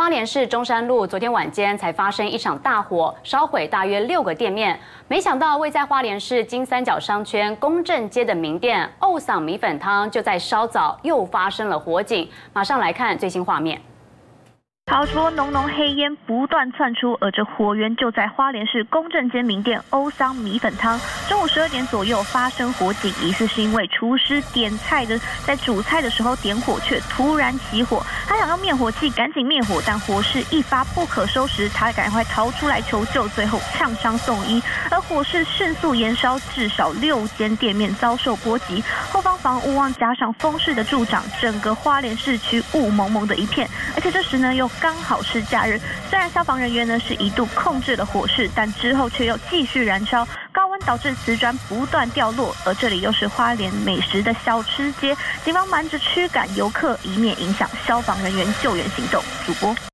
花莲市中山路昨天晚间才发生一场大火，烧毁大约六个店面。没想到位在花莲市金三角商圈公正街的名店欧桑米粉汤，就在稍早又发生了火警。马上来看最新画面。好多浓浓黑烟不断窜出，而这火源就在花莲市公正街名店欧桑米粉汤。中午十二点左右发生火警，疑似是因为厨师点菜的在煮菜的时候点火，却突然起火。他想用灭火器赶紧灭火，但火势一发不可收拾，他赶快逃出来求救，最后呛伤送医。而火势迅速延烧，至少六间店面遭受波及，后方房屋望加上风势的助长，整个花莲市区雾蒙蒙的一片。而且这时呢又。刚好是假日，虽然消防人员呢是一度控制了火势，但之后却又继续燃烧，高温导致瓷砖不断掉落。而这里又是花莲美食的小吃街，警方瞒着驱赶游客，以免影响消防人员救援行动。主播。